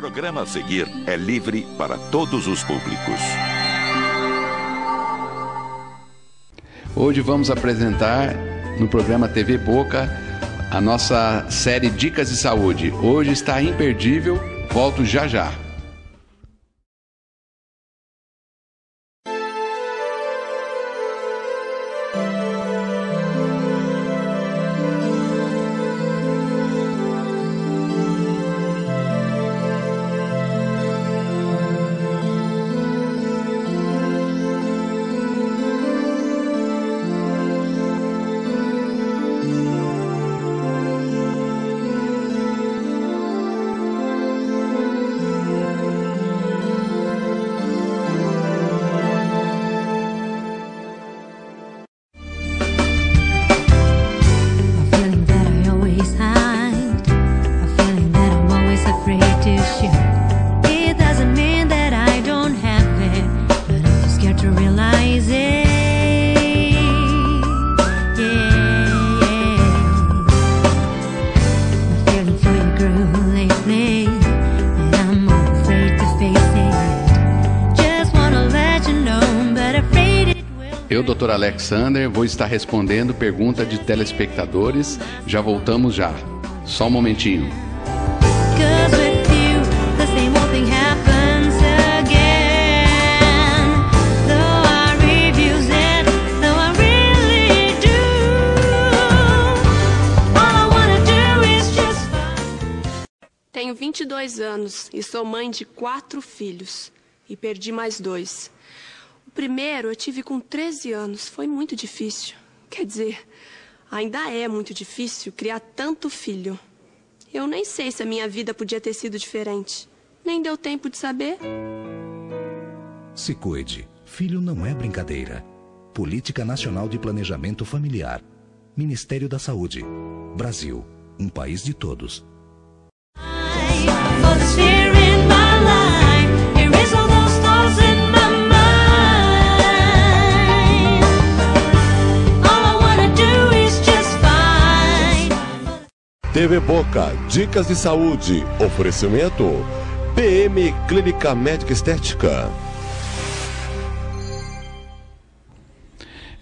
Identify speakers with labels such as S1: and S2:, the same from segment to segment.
S1: programa a seguir é livre para todos os públicos.
S2: Hoje vamos apresentar no programa TV Boca a nossa série Dicas de Saúde. Hoje está imperdível, volto já já. Doutor Alexander, vou estar respondendo pergunta de telespectadores. Já voltamos já. Só um momentinho.
S3: Tenho 22 anos e sou mãe de quatro filhos. E perdi mais dois. O primeiro eu tive com 13 anos. Foi muito difícil. Quer dizer, ainda é muito difícil criar tanto filho. Eu nem sei se a minha vida podia ter sido diferente. Nem deu tempo de saber.
S4: Se cuide. Filho não é brincadeira. Política Nacional de Planejamento Familiar. Ministério da Saúde. Brasil. Um país de todos.
S5: TV Boca, dicas de saúde, oferecimento PM Clínica Médica Estética.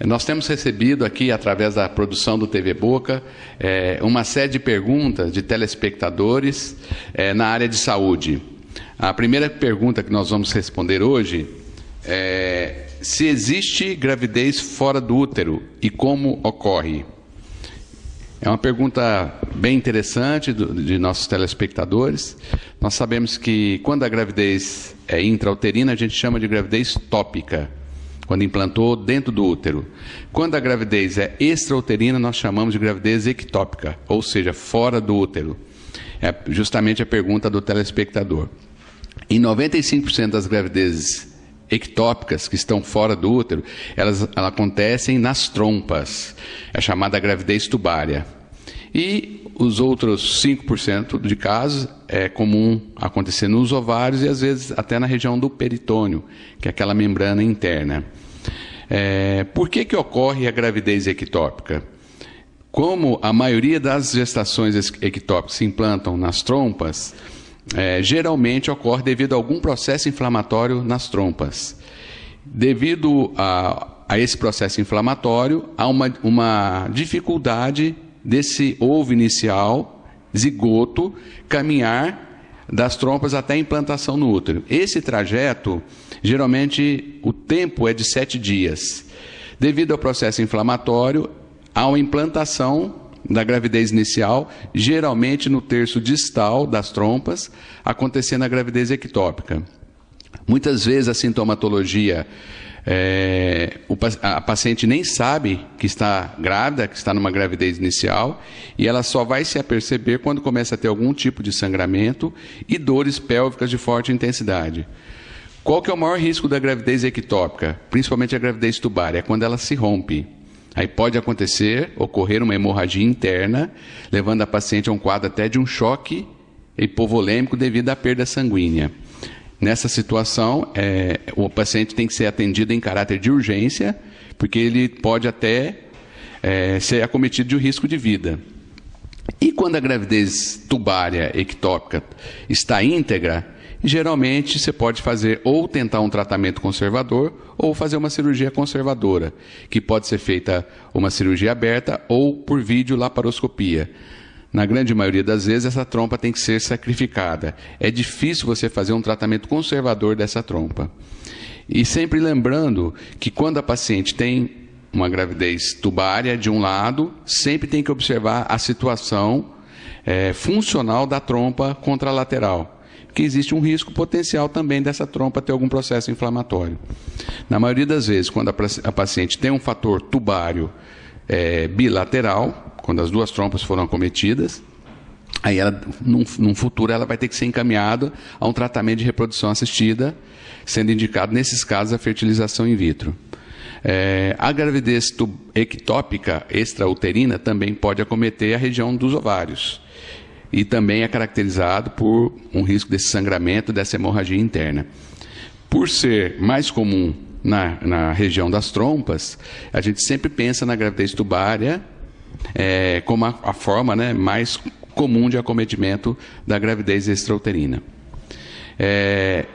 S2: Nós temos recebido aqui, através da produção do TV Boca, é, uma série de perguntas de telespectadores é, na área de saúde. A primeira pergunta que nós vamos responder hoje é se existe gravidez fora do útero e como ocorre. É uma pergunta bem interessante do, de nossos telespectadores. Nós sabemos que quando a gravidez é intrauterina, a gente chama de gravidez tópica, quando implantou dentro do útero. Quando a gravidez é extrauterina, nós chamamos de gravidez ectópica, ou seja, fora do útero. É justamente a pergunta do telespectador. Em 95% das gravidezes ectópicas que estão fora do útero, elas, elas acontecem nas trompas, é chamada gravidez tubária. E os outros 5% de casos é comum acontecer nos ovários e às vezes até na região do peritônio, que é aquela membrana interna. É, por que, que ocorre a gravidez ectópica? Como a maioria das gestações ectópicas se implantam nas trompas, é, geralmente ocorre devido a algum processo inflamatório nas trompas. Devido a, a esse processo inflamatório, há uma, uma dificuldade desse ovo inicial, zigoto, caminhar das trompas até a implantação no útero. Esse trajeto, geralmente, o tempo é de sete dias. Devido ao processo inflamatório, há uma implantação da gravidez inicial, geralmente no terço distal das trompas, acontecendo a gravidez ectópica. Muitas vezes a sintomatologia, é, a paciente nem sabe que está grávida, que está numa gravidez inicial, e ela só vai se aperceber quando começa a ter algum tipo de sangramento e dores pélvicas de forte intensidade. Qual que é o maior risco da gravidez ectópica, principalmente a gravidez tubária? É quando ela se rompe. Aí pode acontecer, ocorrer uma hemorragia interna, levando a paciente a um quadro até de um choque hipovolêmico devido à perda sanguínea. Nessa situação, é, o paciente tem que ser atendido em caráter de urgência, porque ele pode até é, ser acometido de um risco de vida. E quando a gravidez tubária ectópica está íntegra, geralmente você pode fazer ou tentar um tratamento conservador ou fazer uma cirurgia conservadora, que pode ser feita uma cirurgia aberta ou por vídeo laparoscopia. Na grande maioria das vezes, essa trompa tem que ser sacrificada. É difícil você fazer um tratamento conservador dessa trompa. E sempre lembrando que quando a paciente tem uma gravidez tubária de um lado, sempre tem que observar a situação é, funcional da trompa contralateral, que existe um risco potencial também dessa trompa ter algum processo inflamatório. Na maioria das vezes, quando a, paciente tem um fator tubário é, bilateral, quando as duas trompas foram acometidas, aí ela, num, num, futuro ela vai ter que ser encaminhada a um tratamento de reprodução assistida, sendo indicado nesses casos a fertilização in vitro. É, a gravidez ectópica extrauterina também pode acometer a região dos ovários e também é caracterizado por um risco desse sangramento, dessa hemorragia interna. Por ser mais comum na, na região das trompas, a gente sempre pensa na gravidez tubária é, como a, a forma né, mais comum de acometimento da gravidez extrauterina. É,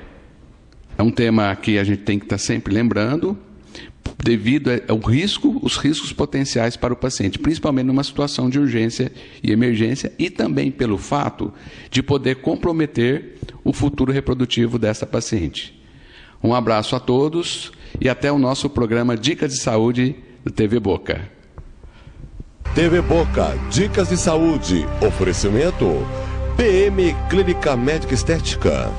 S2: é um tema que a gente tem que estar sempre lembrando, devido ao risco, os riscos potenciais para o paciente, principalmente numa situação de urgência e emergência, e também pelo fato de poder comprometer o futuro reprodutivo dessa paciente. Um abraço a todos e até o nosso programa Dicas de Saúde do TV Boca.
S5: TV Boca, Dicas de Saúde. Oferecimento PM Clínica Médica Estética.